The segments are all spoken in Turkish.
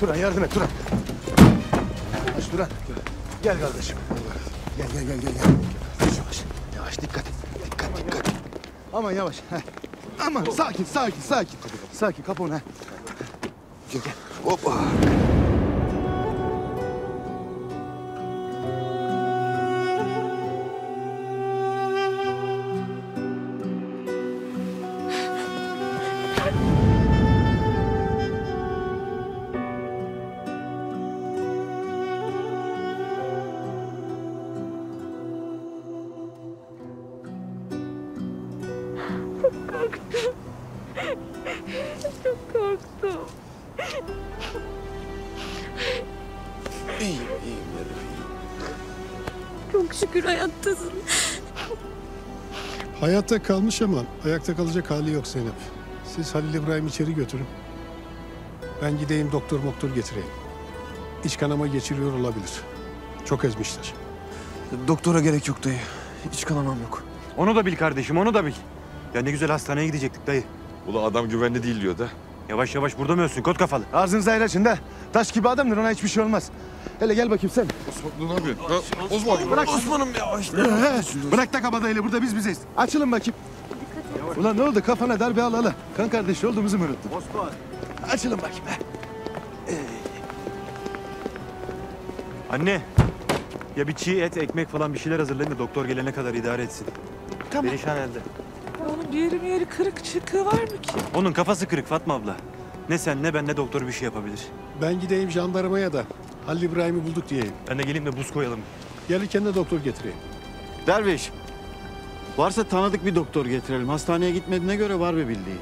Turan yardım et Turan. Yavaş Turan. Gel kardeşim. Gel gel gel gel. gel. Yavaş yavaş. Dikkat. Dikkat dikkat. Aman yavaş. Heh. Aman sakin sakin sakin. Sakin kapı onu. Gel gel. Hoppa. Hayatta kalmış ama ayakta kalacak hali yok Zeynep. Siz Halil İbrahim içeri götürün. Ben gideyim doktor doktor getireyim. İç kanama geçiriyor olabilir. Çok ezmişler. Doktora gerek yok dayı. Hiç kanamam yok. Onu da bil kardeşim, onu da bil. Ya ne güzel hastaneye gidecektik dayı. Ula adam güvenli değil diyor da. Yavaş yavaş burada mı ölsün kot kafalı? Ağzınızı ayrı açın da. Taş gibi adamdır ona hiçbir şey olmaz. Hele gel bakayım sen. Osman ne yapıyorsun? Osman. Bırak Osman'ım ya. Bırak da kabadayıyla burada biz bizeyiz. Açılın bakayım. Ulan ne oldu kafana darbe al ala. Kan kardeşi olduğumuzu mu unuttun? Osman. Açılın bakayım. he. Anne, ya bir çiğ et, ekmek falan bir şeyler hazırlayın da doktor gelene kadar idare etsin. Tamam. Perişan elde. Onun bir yeri bir yeri kırık çıkığı var mı ki? Onun kafası kırık Fatma abla. Ne sen ne ben ne doktor bir şey yapabilir. Ben gideyim jandarmaya da Halil İbrahim'i bulduk diyeyim. Ben de geleyim de buz koyalım. Gelirken de doktor getireyim. Derviş. Varsa tanıdık bir doktor getirelim. Hastaneye gitmediğine göre var bir bildiği.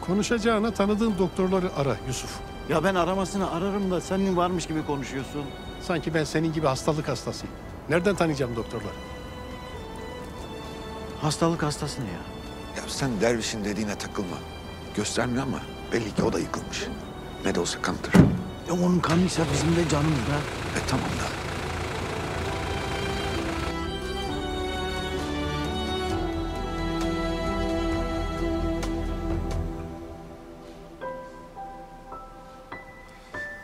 Konuşacağına tanıdığın doktorları ara Yusuf. Ya ben aramasını ararım da senin varmış gibi konuşuyorsun. Sanki ben senin gibi hastalık hastasıyım. Nereden tanıyacağım doktorları? Hastalık hastası ne ya? Ya sen dervişin dediğine takılma. Göstermiyor ama belli ki o da yıkılmış. Ne de olsa kanıtır. Ya onun kanıysa bizim de canımız da. E tamam da.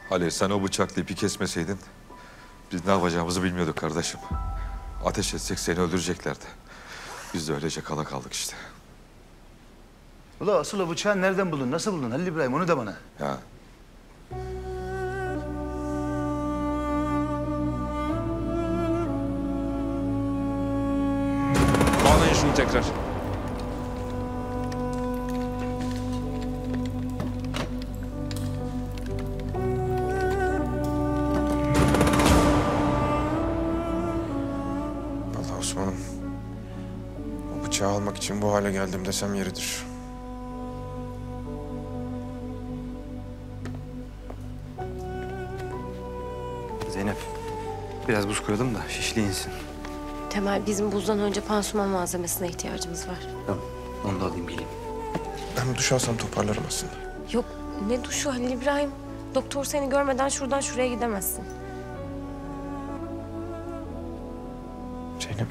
Halil sen o bıçakla ipi kesmeseydin biz ne yapacağımızı bilmiyorduk kardeşim. Ateş etsek seni öldüreceklerdi. Biz de öylece kala kaldık işte. Ula asıl o bıçağı nereden buldun? Nasıl buldun Halil İbrahim? Onu da bana. Ya Bağlayın şunu tekrar. Allah Osman'ım. O bıçağı almak için bu hale geldim desem yeridir. Biraz buz koyalım da şişli insin. Temel bizim buzdan önce pansuman malzemesine ihtiyacımız var. Tamam, onu da alayım geleyim. Ben bir duş alsam toparlarım aslında. Yok ne duşu Halil İbrahim. Doktor seni görmeden şuradan şuraya gidemezsin. Zeynep.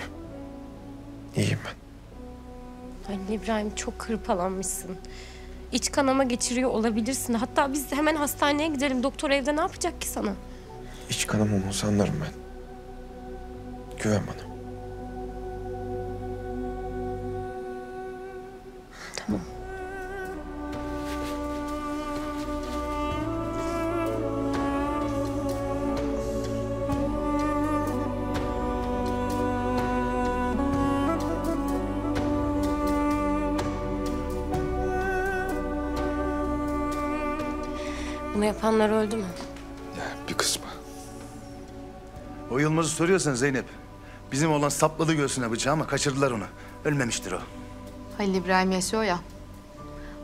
İyiyim ben. Halil İbrahim çok hırpalanmışsın. İç kanama geçiriyor olabilirsin. Hatta biz hemen hastaneye gidelim. Doktor evde ne yapacak ki sana? İç kanamam olsa anlarım ben. Güven bana. Tamam. Bunu yapanlar öldü mü? Ya bir kısmı. O Yılmaz'ı soruyorsan Zeynep. Bizim olan sapladı göğsüne bıçağı ama kaçırdılar onu. Ölmemiştir o. Halil İbrahim yaşıyor ya.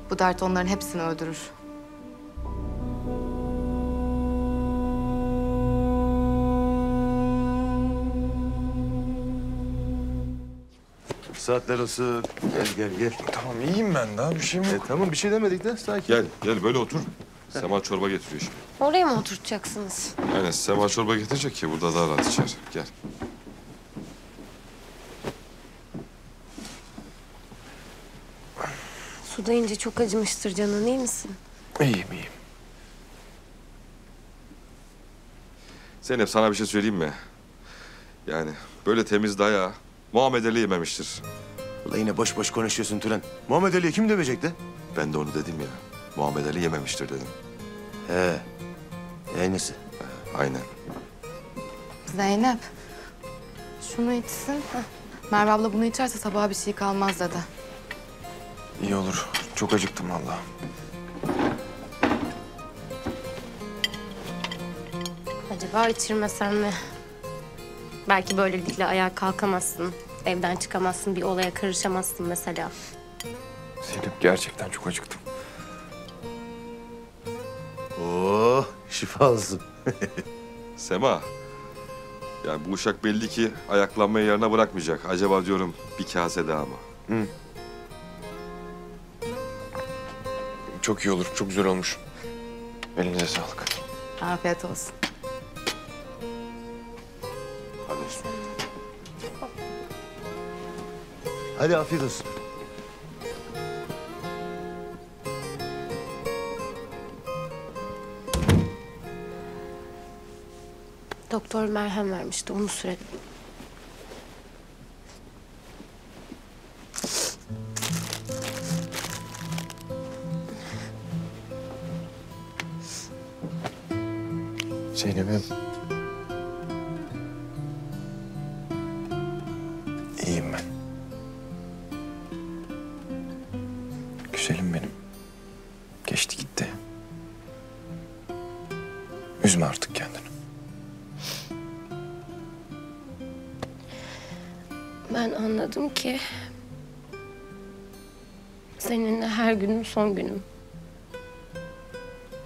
Bu dert onların hepsini öldürür. Saatler olsun. Gel gel gel. Tamam iyiyim ben daha bir şeyim E, yok. tamam bir şey demedik de sakin. gel gel böyle otur. Sema çorba getiriyor şimdi. Oraya mı oturtacaksınız? Aynen Sema çorba getirecek ki burada daha rahat içer. Gel. İnce çok acımıştır canın iyi misin? İyiyim iyiyim. Zeynep sana bir şey söyleyeyim mi? Yani böyle temiz dayağı Muhammed Ali yememiştir. Ulan yine boş boş konuşuyorsun Turan. Muhammed Ali'yi kim dövecekti? Ben de onu dedim ya. Muhammed Ali yememiştir dedim. He. Aynısı. Aynen. Zeynep. Şunu içsin. Merve abla bunu içerse sabaha bir şey kalmaz dedi. İyi olur. Çok acıktım vallahi. Acaba içirmesem mi? Belki böylelikle ayağa kalkamazsın. Evden çıkamazsın, bir olaya karışamazsın mesela. Zeynep gerçekten çok acıktım. Oo, şifa olsun. Sema. Yani bu uşak belli ki ayaklanmayı yarına bırakmayacak. Acaba diyorum bir kase daha mı? Çok iyi olur. Çok güzel olmuş. Elinize sağlık. Afiyet olsun. Hadi. Hadi afiyet olsun. Doktor merhem vermişti, onu sürelim. Son günüm.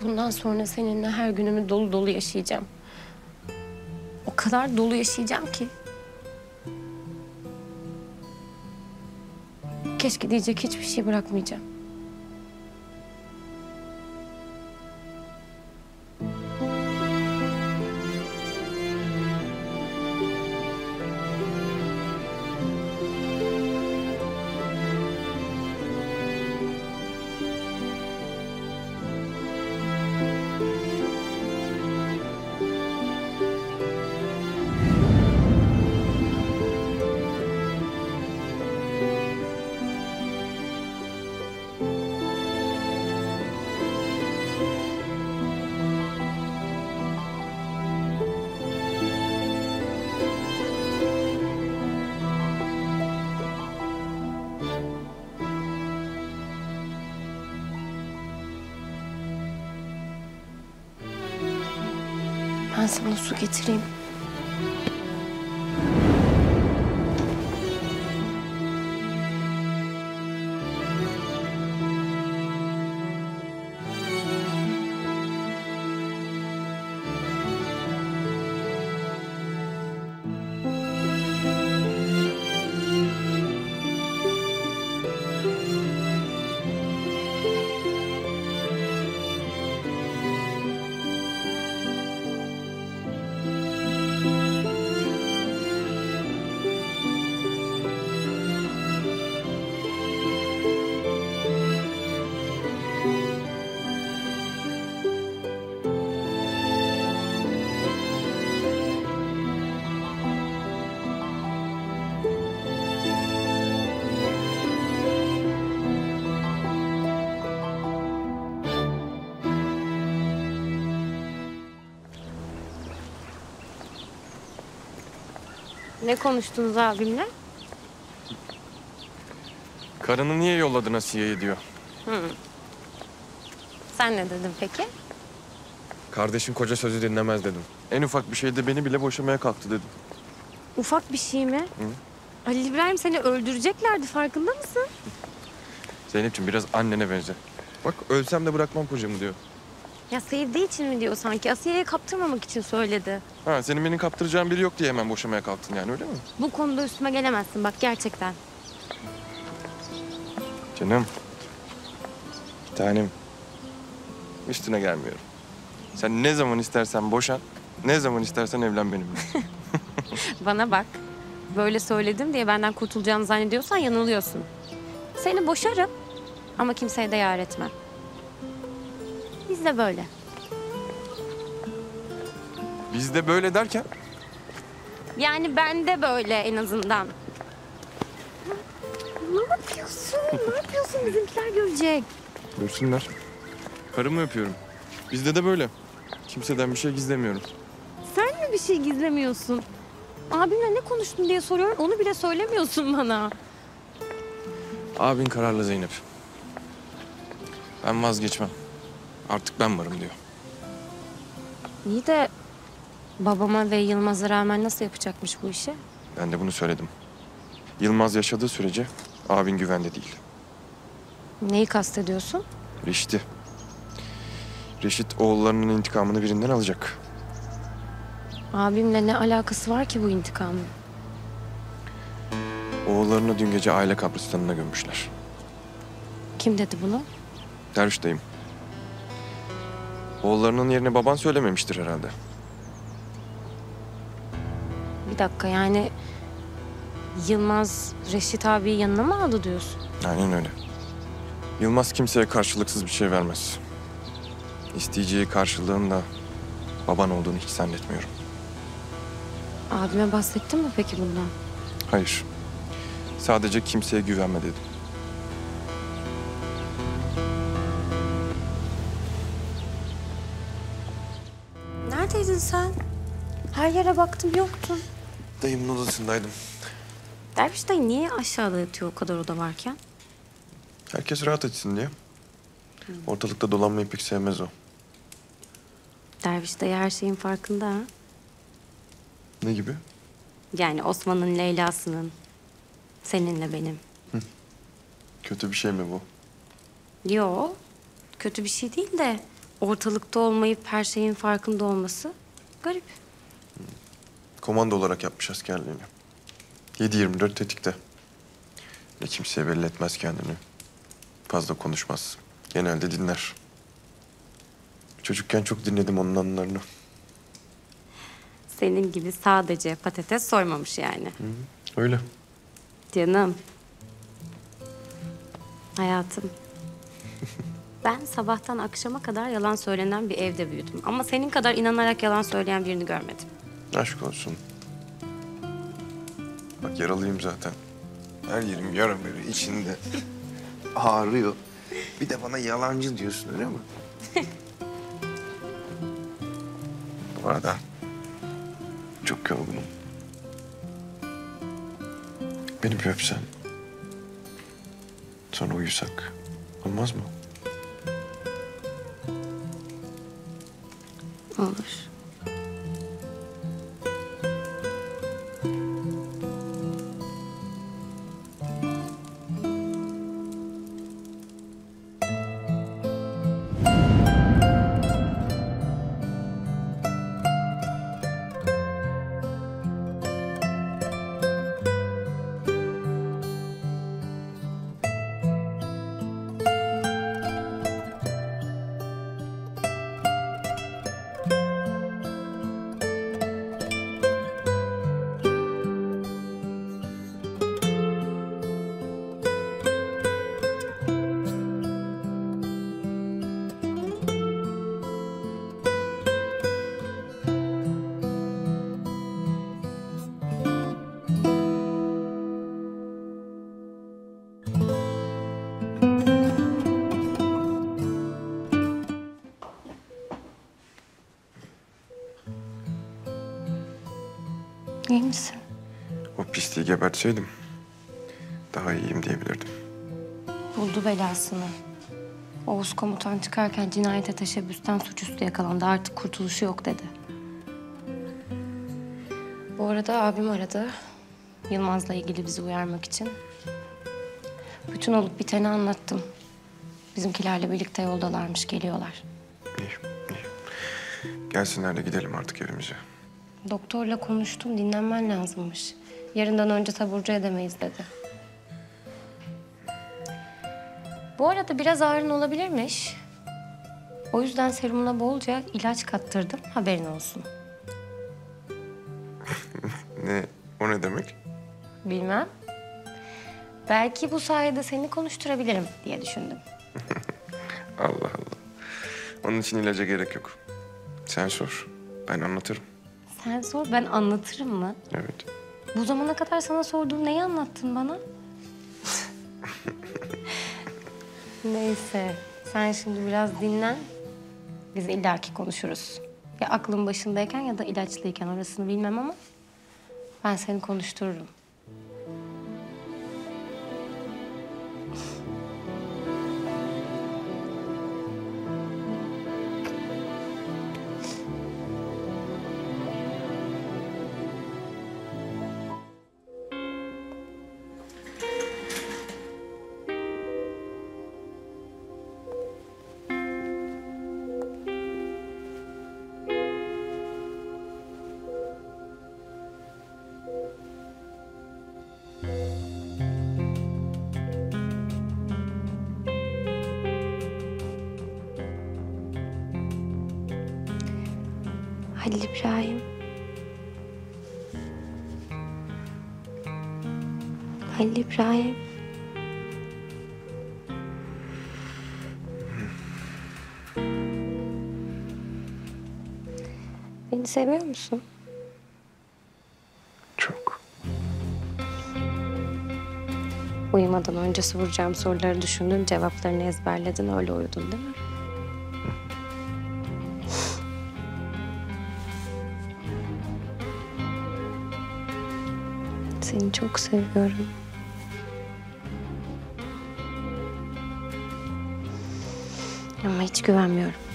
Bundan sonra seninle her günümü dolu dolu yaşayacağım. O kadar dolu yaşayacağım ki. Keşke diyecek hiçbir şey bırakmayacağım. Ben sana su getireyim. Ne konuştunuz abimle? Karını niye yolladın Asiye'ye diyor. Sen ne dedin peki? Kardeşin koca sözü dinlemez dedim. En ufak bir şeyde beni bile boşamaya kalktı dedim. Ufak bir şey mi? Ali İbrahim seni öldüreceklerdi farkında mısın? Zeynep'ciğim biraz annene benze. Bak ölsem de bırakmam kocamı diyor. Ya sevdiği için mi diyor sanki? Asiye'ye kaptırmamak için söyledi. Ha senin beni kaptıracağın biri yok diye hemen boşamaya kalktın yani öyle mi? Bu konuda üstüme gelemezsin bak gerçekten. Canım. Bir tanem. Üstüne gelmiyorum. Sen ne zaman istersen boşan, ne zaman istersen evlen benimle. Bana bak. Böyle söyledim diye benden kurtulacağını zannediyorsan yanılıyorsun. Seni boşarım ama kimseye de yar etmem. Biz de böyle. Biz de böyle derken Yani ben de böyle en azından. Ne yapıyorsun? Ne yapıyorsun? Bizimkiler görecek. görsünler. Karımı öpüyorum. Bizde de böyle. Kimseden bir şey gizlemiyorum. Sen mi bir şey gizlemiyorsun? Abimle ne konuştun diye soruyorum. Onu bile söylemiyorsun bana. Abin kararlı Zeynep. Ben vazgeçmem. Artık ben varım diyor. İyi de babama ve Yılmaz'a rağmen nasıl yapacakmış bu işi? Ben de bunu söyledim. Yılmaz yaşadığı sürece abin güvende değil. Neyi kastediyorsun? Reşit'i. Reşit oğullarının intikamını birinden alacak. Abimle ne alakası var ki bu intikamın? Oğullarını dün gece aile kabristanına gömmüşler. Kim dedi bunu? Derviş dayım. Oğullarının yerine baban söylememiştir herhalde. Bir dakika yani Yılmaz Reşit abi yanına mı aldı diyorsun? Aynen öyle. Yılmaz kimseye karşılıksız bir şey vermez. İsteyeceği karşılığın da baban olduğunu hiç zannetmiyorum. Abime bahsettin mi peki bundan? Hayır. Sadece kimseye güvenme dedim. Yere baktım yoktun. Dayımın odasındaydım. Derviş dayı niye aşağıda yatıyor o kadar oda varken? Herkes rahat etsin diye. Ortalıkta dolanmayı pek sevmez o. Derviş dayı her şeyin farkında ha. Ne gibi? Yani Osman'ın Leyla'sının. Seninle benim. Kötü bir şey mi bu? Yo, kötü bir şey değil de ortalıkta olmayıp her şeyin farkında olması garip. Komando olarak yapmış askerliğini. 7-24 tetikte. Ne kimseye belli etmez kendini. Fazla konuşmaz. Genelde dinler. Çocukken çok dinledim onun anılarını. Senin gibi sadece patates soymamış yani. Öyle. Canım. Hayatım. Ben sabahtan akşama kadar yalan söylenen bir evde büyüdüm. Ama senin kadar inanarak yalan söyleyen birini görmedim. Aşk olsun. Bak yaralıyım zaten. Her yerim yara böyle içinde. Ağrıyor. Bir de bana yalancı diyorsun öyle mi? Bu arada çok yorgunum. Beni bir öpsen. Sonra uyusak. Olmaz mı? Olur. İyi misin? O pisliği gebertseydim daha iyiyim diyebilirdim. Buldu belasını. Oğuz komutan çıkarken cinayete teşebbüsten suçüstü yakalandı. Artık kurtuluşu yok dedi. Bu arada abim aradı. Yılmaz'la ilgili bizi uyarmak için. Bütün olup biteni anlattım. Bizimkilerle birlikte yoldalarmış, geliyorlar. İyi, iyi. Gelsinler de gidelim artık evimize. Doktorla konuştum, dinlenmen lazımmış. Yarından önce taburcu edemeyiz dedi. Bu arada biraz ağrın olabilirmiş. O yüzden serumuna bolca ilaç kattırdım, haberin olsun. Ne, o ne demek? Bilmem. Belki bu sayede seni konuşturabilirim diye düşündüm. Allah Allah. Onun için ilaca gerek yok. Sen sor. Ben anlatırım. Sen sor ben anlatırım mı? Evet. Bu zamana kadar sana sorduğum neyi anlattın bana? Neyse sen şimdi biraz dinlen. Biz illaki konuşuruz. Ya aklın başındayken ya da ilaçlıyken orasını bilmem ama ben seni konuştururum. Halil İbrahim. Halil İbrahim. Beni seviyor musun? Çok. Uyumadan önce soracağım soruları düşündün, cevaplarını ezberledin, öyle uyudun değil mi? Seni çok seviyorum. Ama hiç güvenmiyorum.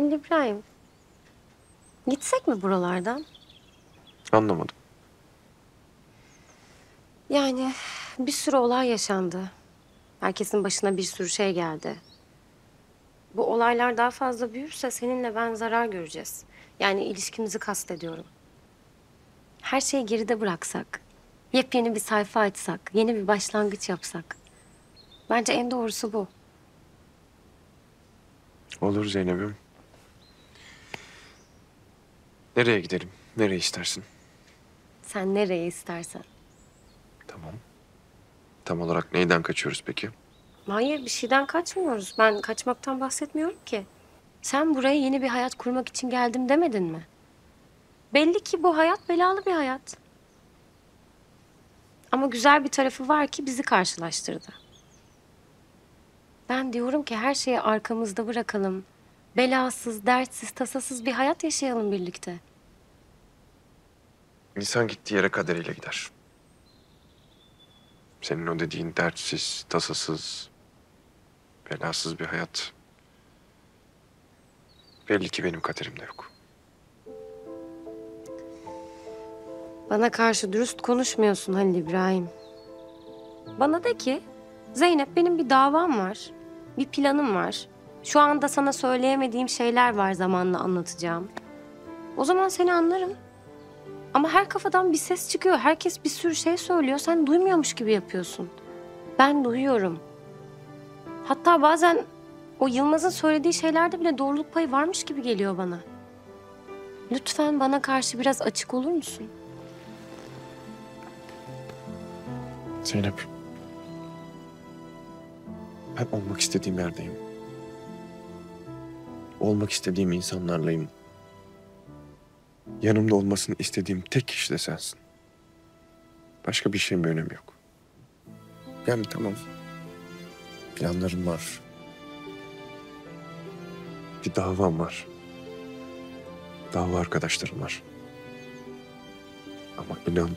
Halil İbrahim. Gitsek mi buralardan? Anlamadım. Yani bir sürü olay yaşandı. Herkesin başına bir sürü şey geldi. Bu olaylar daha fazla büyürse seninle ben zarar göreceğiz. Yani ilişkimizi kastediyorum. Her şeyi geride bıraksak, yepyeni bir sayfa açsak, yeni bir başlangıç yapsak. Bence en doğrusu bu. Olur Zeynep'im. Nereye gidelim? Nereye istersin? Sen nereye istersen. Tamam. Tam olarak neyden kaçıyoruz peki? Hayır bir şeyden kaçmıyoruz. Ben kaçmaktan bahsetmiyorum ki. Sen buraya yeni bir hayat kurmak için geldim demedin mi? Belli ki bu hayat belalı bir hayat. Ama güzel bir tarafı var ki bizi karşılaştırdı. Ben diyorum ki her şeyi arkamızda bırakalım. Belasız, dertsiz, tasasız bir hayat yaşayalım birlikte. İnsan gittiği yere kaderiyle gider. Senin o dediğin dertsiz, tasasız, belasız bir hayat. Belli ki benim kaderimde yok. Bana karşı dürüst konuşmuyorsun Halil İbrahim. Bana de ki Zeynep benim bir davam var. Bir planım var. Şu anda sana söyleyemediğim şeyler var zamanla anlatacağım. O zaman seni anlarım. Ama her kafadan bir ses çıkıyor. Herkes bir sürü şey söylüyor. Sen duymuyormuş gibi yapıyorsun. Ben duyuyorum. Hatta bazen o Yılmaz'ın söylediği şeylerde bile doğruluk payı varmış gibi geliyor bana. Lütfen bana karşı biraz açık olur musun? Zeynep. Ben olmak istediğim yerdeyim. Olmak istediğim insanlarlayım. Yanımda olmasını istediğim tek kişi de sensin. Başka bir şeyin bir önemi yok. Yani tamam. Planlarım var. Bir davam var. Dava arkadaşlarım var. Ama inan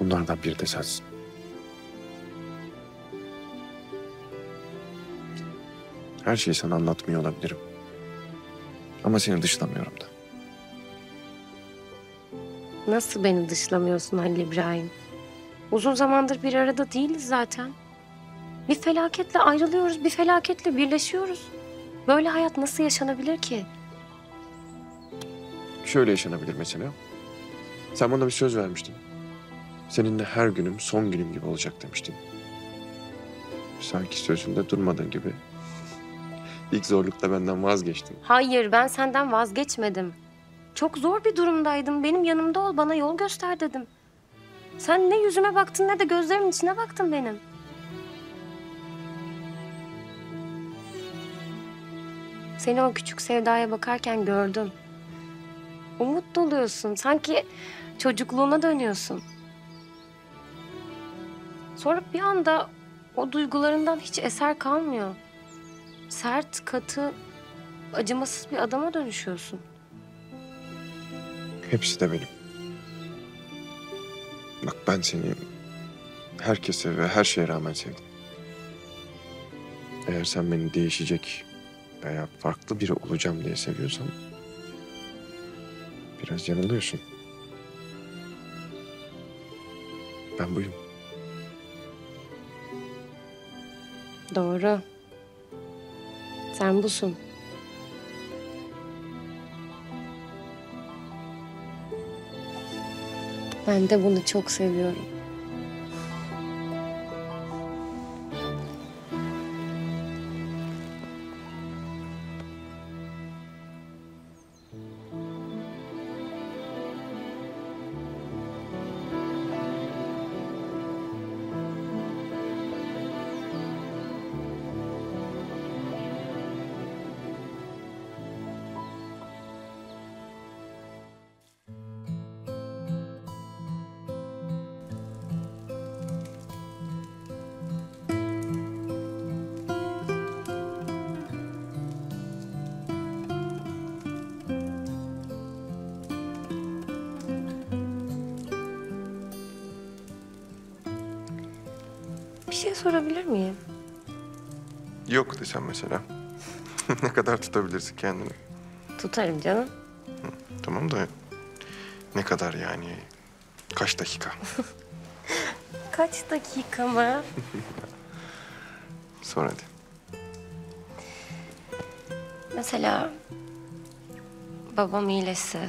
bunlardan biri de sensin. Her şeyi sana anlatmıyor olabilirim. Ama seni dışlamıyorum da. Nasıl beni dışlamıyorsun Halil İbrahim? Uzun zamandır bir arada değiliz zaten. Bir felaketle ayrılıyoruz, bir felaketle birleşiyoruz. Böyle hayat nasıl yaşanabilir ki? Şöyle yaşanabilir mesela. Sen bana bir söz vermiştin. Seninle her günüm son günüm gibi olacak demiştin. Sanki sözünde durmadın gibi. İlk zorlukta benden vazgeçtin. Hayır ben senden vazgeçmedim. Çok zor bir durumdaydım. Benim yanımda ol bana yol göster dedim. Sen ne yüzüme baktın ne de gözlerimin içine baktın benim. Seni o küçük sevdaya bakarken gördüm. Umut doluyorsun. Sanki çocukluğuna dönüyorsun. Sonra bir anda o duygularından hiç eser kalmıyor. Sert, katı, acımasız bir adama dönüşüyorsun. Hepsi de benim. Bak ben seni herkese ve her şeye rağmen sevdim. Eğer sen beni değişecek veya farklı biri olacağım diye seviyorsan biraz yanılıyorsun. Ben buyum. Doğru. Sen busun. Ben de bunu çok seviyorum. Sorabilir miyim? Yok desem mesela. ne kadar tutabilirsin kendini? Tutarım canım. Tamam da ne kadar yani? Kaç dakika? Kaç dakika mı? Sor hadi. Mesela babam iyileşse,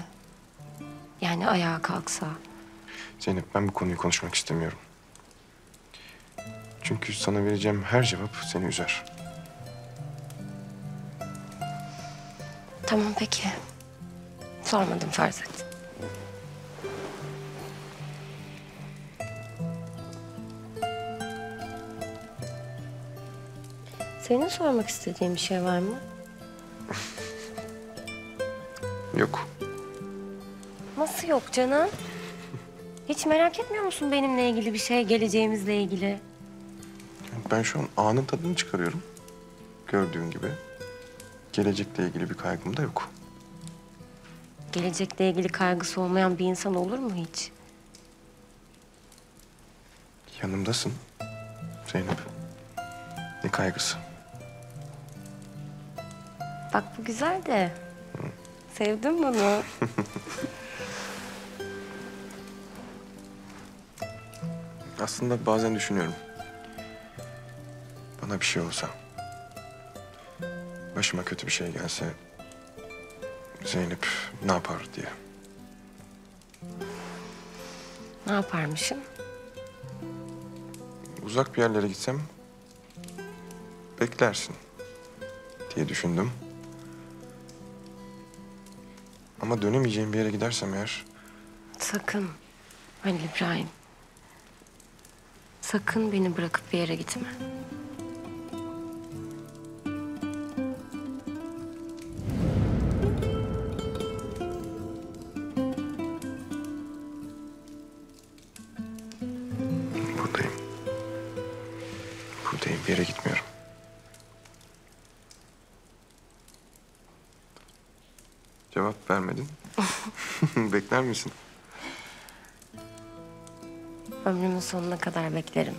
yani ayağa kalksa. Zeynep ben bu konuyu konuşmak istemiyorum. Çünkü sana vereceğim her cevap seni üzer. Tamam peki. Sormadım farz et. Senin sormak istediğin bir şey var mı? Yok. Nasıl yok canım? Hiç merak etmiyor musun benimle ilgili bir şey, geleceğimizle ilgili? Ben şu an anın tadını çıkarıyorum. Gördüğün gibi. Gelecekle ilgili bir kaygım da yok. Gelecekle ilgili kaygısı olmayan bir insan olur mu hiç? Yanımdasın. Zeynep. Ne kaygısı? Bak bu güzel de. Sevdim bunu. Aslında bazen düşünüyorum. Bana bir şey olsa. Başıma kötü bir şey gelse. Zeynep ne yapar diye. Ne yaparmışım? Uzak bir yerlere gitsem beklersin diye düşündüm. Ama dönemeyeceğim bir yere gidersem eğer Sakın Halil İbrahim. Sakın beni bırakıp bir yere gitme. Cevap vermedin. Bekler misin? Ömrümün sonuna kadar beklerim.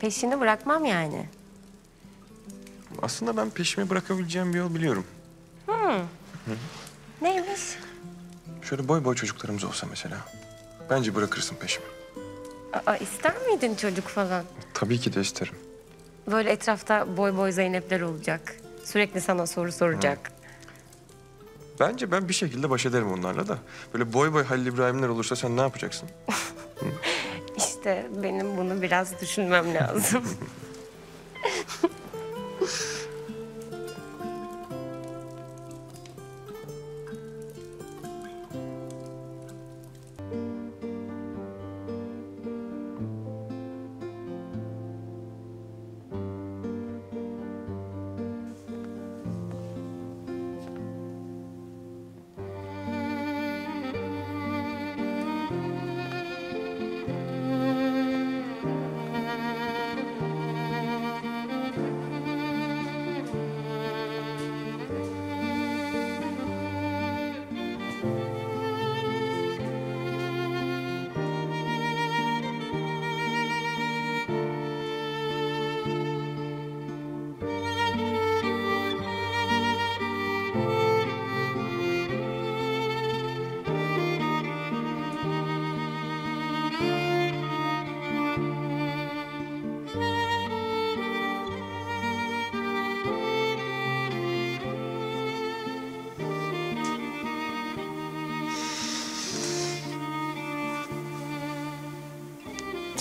Peşini bırakmam yani. Aslında ben peşime bırakabileceğim bir yol biliyorum. Neymiş? Şöyle boy boy çocuklarımız olsa mesela. Bence bırakırsın peşimi. Aa, ister miydin çocuk falan? Tabii ki de isterim. Böyle etrafta boy boy Zeynepler olacak. Sürekli sana soru soracak. Bence ben bir şekilde baş ederim onlarla da. Böyle boy boy Halil İbrahimler olursa sen ne yapacaksın? İşte benim bunu biraz düşünmem lazım.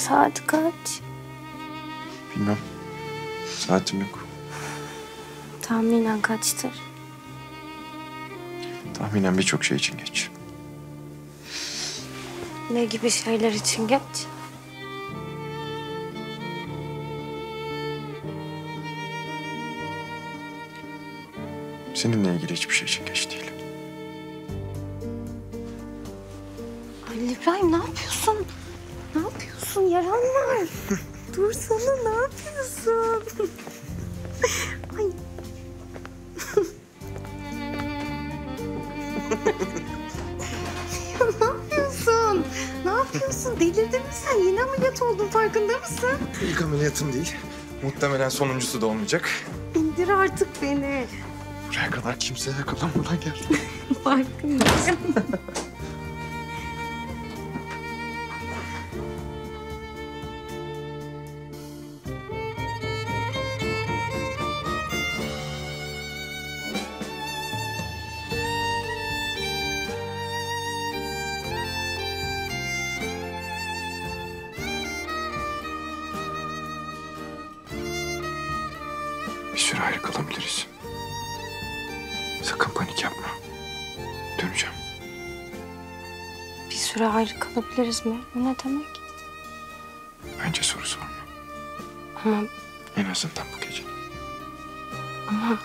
Saat kaç? Bilmem. Saatim yok. Tahminen kaçtır? Tahminen birçok şey için geç. Ne gibi şeyler için geç? Seninle ilgili hiçbir şey için geç değil. Halil İbrahim ne yapıyorsun? Yapıyorsun? Yaran var. Dur sana ne yapıyorsun? Ay. Ya ne yapıyorsun? Ne yapıyorsun? Delirdin mi sen? Yeni ameliyat oldun farkında mısın? İlk ameliyatım değil. Muhtemelen sonuncusu da olmayacak. İndir artık beni. Buraya kadar kimseye yakalanmadan geldim. Farkındayım. Süre ayrı kalabiliriz mi? Bu ne demek? Bence soru sorma. Ama, En azından bu gece. ama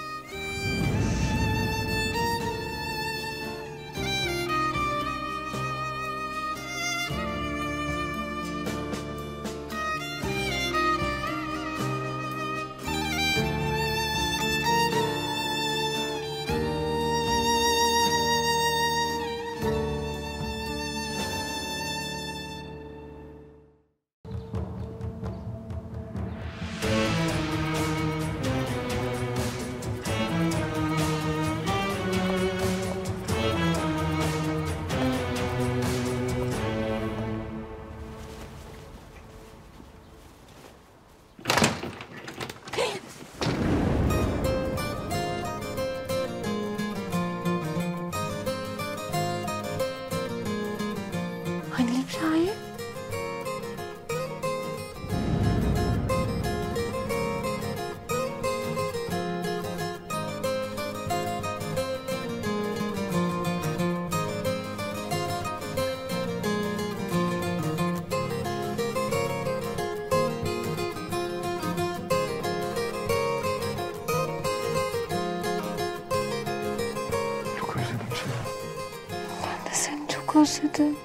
özledim.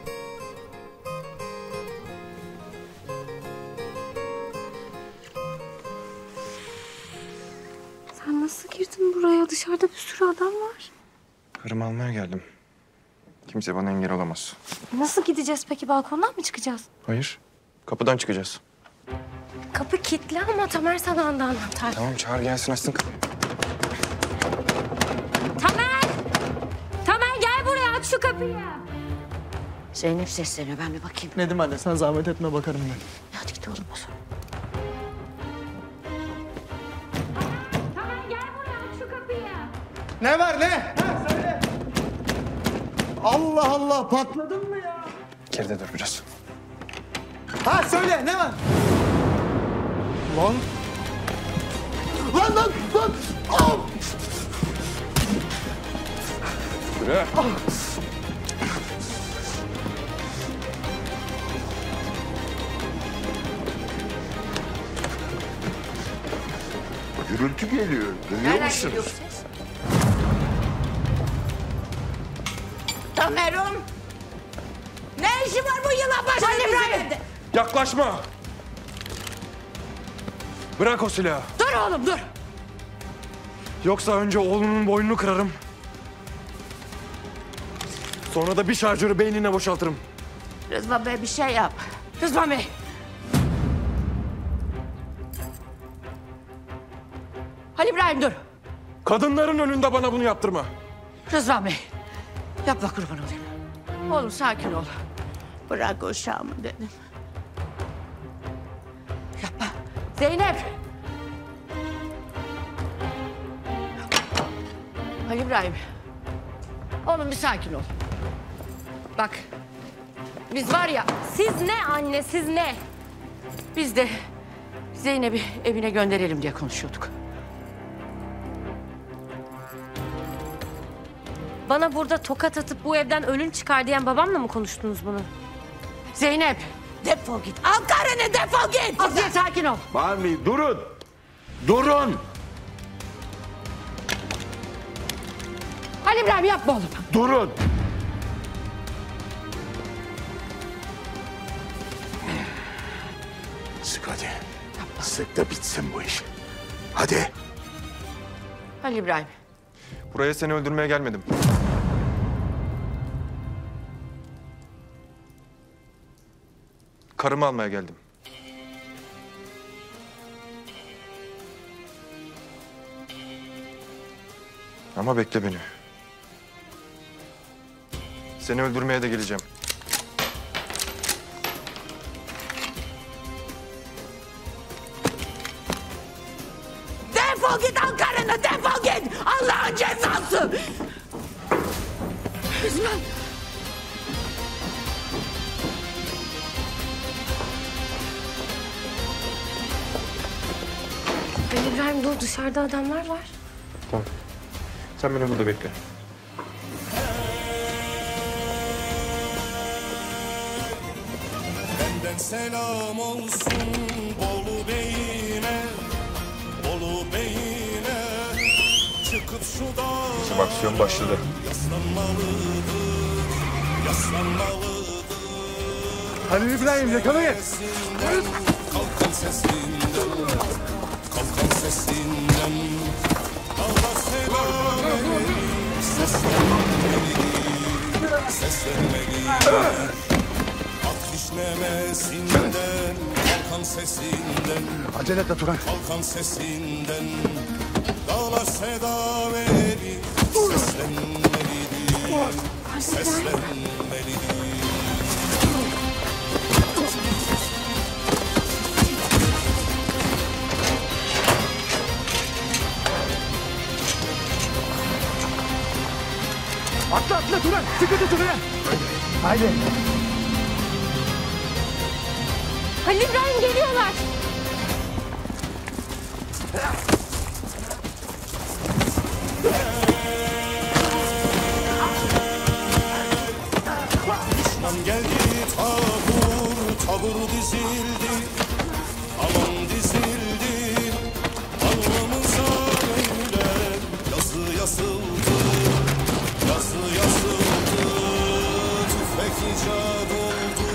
Sen nasıl girdin buraya? Dışarıda bir sürü adam var. Karımı almaya geldim. Kimse bana engel olamaz. Nasıl gideceğiz peki? Balkondan mı çıkacağız? Hayır. Kapıdan çıkacağız. Kapı kilitli ama Tamer sana anda anahtar. Tamam çağır gelsin açsın kapıyı. Tamer! Tamer gel buraya aç şu kapıyı. Zeynep sesleniyor. Ben bir bakayım. Nedim anne sen zahmet etme bakarım ben. Hadi git oğlum o zaman. Tamer gel buraya aç şu kapıyı. Ne var ne? Ha, söyle. Allah Allah patladın mı ya? Geride dur biraz. Ha söyle ne var? Lan. Lan lan lan. Al. Yürü. Gürültü geliyor. Duyuyor musunuz? Tamer'im. Ne işi var bu yılan başında bizim evde? Yaklaşma. Bırak o silahı. Dur oğlum dur. Yoksa önce oğlunun boynunu kırarım. Sonra da bir şarjörü beynine boşaltırım. Rızvan Bey bir şey yap. Rızvan Bey. İbrahim dur. Kadınların önünde bana bunu yaptırma. Rızvan Bey. Yapma kurban olayım. Oğlum sakin ol. Bırak uşağımı dedim. Yapma. Zeynep. Halil İbrahim. Oğlum bir sakin ol. Bak. Biz var ya Siz ne anne siz ne? Biz de Zeynep'i evine gönderelim diye konuşuyorduk. Bana burada tokat atıp bu evden ölün çıkar diyen babamla mı konuştunuz bunu? Zeynep defol git. Al karını defol git. Asiye sakin ol. Bağırmayın. Durun. Durun. Ali İbrahim yapma oğlum. Durun. Sık hadi. Sık da bitsin bu iş. Hadi. Ali İbrahim. Buraya seni öldürmeye gelmedim. Karımı almaya geldim. Ama bekle beni. Seni öldürmeye de geleceğim. Ali İbrahim dur dışarıda adamlar var. Tamam. Sen beni burada bekle. Benden selam olsun Bolu Bey'ine Bolu Bey'ine Çıkıp şu dağa Şimdi aksiyon başladı. Yaslanmalıdır Yaslanmalıdır Halil İbrahim yakalayın. Kalkan sesinden sesinden Dağlar selam verir Seslenmelidir Seslenmelidir Ak işlemesinden Kalkan sesinden. Acele etme Turan. Kalkan sesinden. Dağlar seda verir Seslenmelidir. Seslenmelidir Atla atla Turan. Sıkı tut Turan. Haydi. Halil İbrahim geliyorlar. Düşman geldi tabur, tabur dizildi Tüfek icat oldu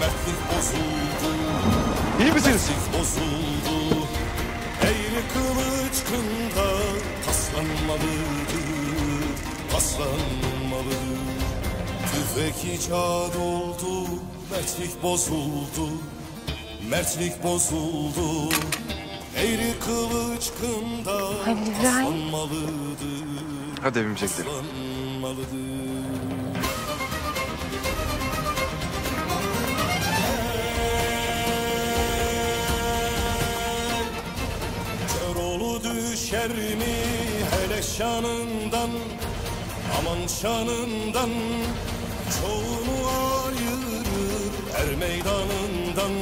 Mertlik bozuldu İyi misiniz? Mertlik bozuldu Eğri kılıç kında Paslanmalıdır Paslanmalıdır Tüfek icat oldu, mertlik bozuldu, mertlik bozuldu. Eğri kılıç kında Halil İbrahim. Hadi evimize gidelim. Düşer mi hele şanından Aman şanından Çoğunu ayırır er meydanından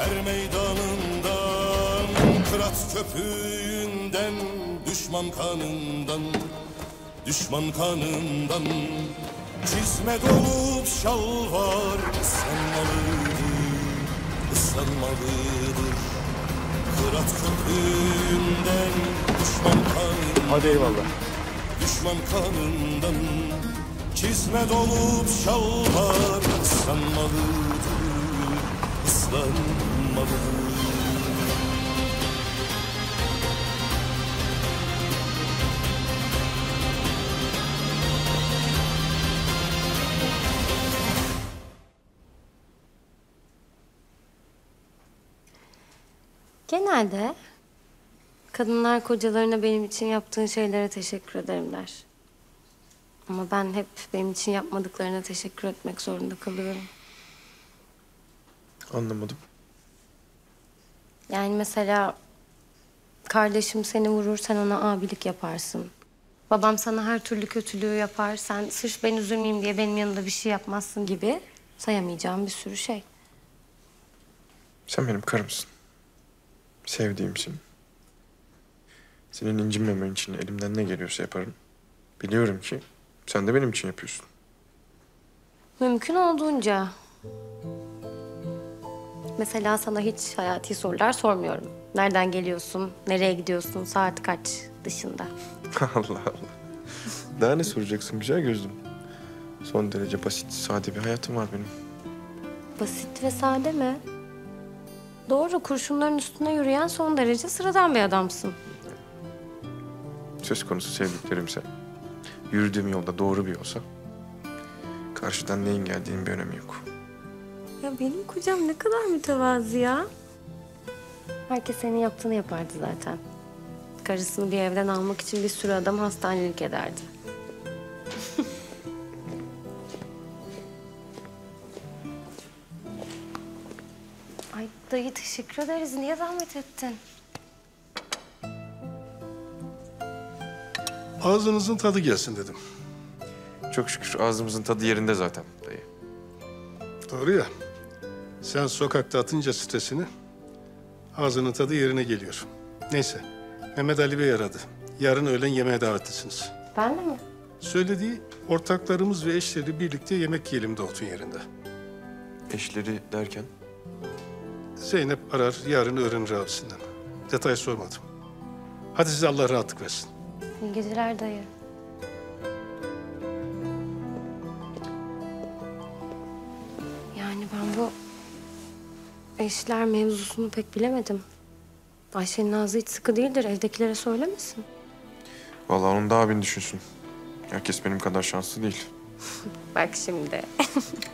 Er meydanından. Kırat köpüğünden Düşman kanından Düşman kanından. Çizme dolup şalvar ıslanmalıdır ıslanmalıdır Kırat köpüğünden düşman kanından Hadi eyvallah. Düşman kanından Çizme dolup şalvar ıslanmalıdır ıslanmalıdır Genelde kadınlar kocalarına benim için yaptığın şeylere teşekkür ederim der. Ama ben hep benim için yapmadıklarına teşekkür etmek zorunda kalıyorum. Anlamadım. Yani mesela kardeşim seni vurur sen ona abilik yaparsın. Babam sana her türlü kötülüğü yapar. Sen sırf ben üzülmeyeyim diye benim yanımda bir şey yapmazsın gibi sayamayacağım bir sürü şey. Sen benim karımsın. Sevdiğimsin. Senin incinmemen için elimden ne geliyorsa yaparım. Biliyorum ki sen de benim için yapıyorsun. Mümkün olduğunca. Mesela sana hiç hayati sorular sormuyorum. Nereden geliyorsun, nereye gidiyorsun, saat kaç dışında. Allah Allah. Daha ne soracaksın güzel gözlüm? Son derece basit, sade bir hayatım var benim. Basit ve sade mi? Doğru, kurşunların üstüne yürüyen son derece sıradan bir adamsın. Söz konusu sevdiklerimse, yürüdüğüm yolda doğru bir yolsa, karşıdan neyin geldiğinin bir önemi yok. Ya benim kocam ne kadar mütevazi ya. Herkes senin yaptığını yapardı zaten. Karısını bir evden almak için bir sürü adam hastanelik ederdi. dayı teşekkür ederiz. Niye zahmet ettin? Ağzınızın tadı gelsin dedim. Çok şükür ağzımızın tadı yerinde zaten dayı. Doğru ya. Sen sokakta atınca stresini ağzının tadı yerine geliyor. Neyse. Mehmet Ali Bey aradı. Yarın öğlen yemeğe davetlisiniz. Ben de mi? Söylediği ortaklarımız ve eşleri birlikte yemek yiyelim Davut'un yerinde. Eşleri derken? Zeynep arar, yarın öğrenir abisinden. Detay sormadım. Hadi size Allah rahatlık versin. İyi geceler dayı. Yani ben bu eşler mevzusunu pek bilemedim. Ayşe'nin ağzı hiç sıkı değildir. Evdekilere söylemesin. Vallahi onun daha abin düşünsün. Herkes benim kadar şanslı değil. Bak şimdi.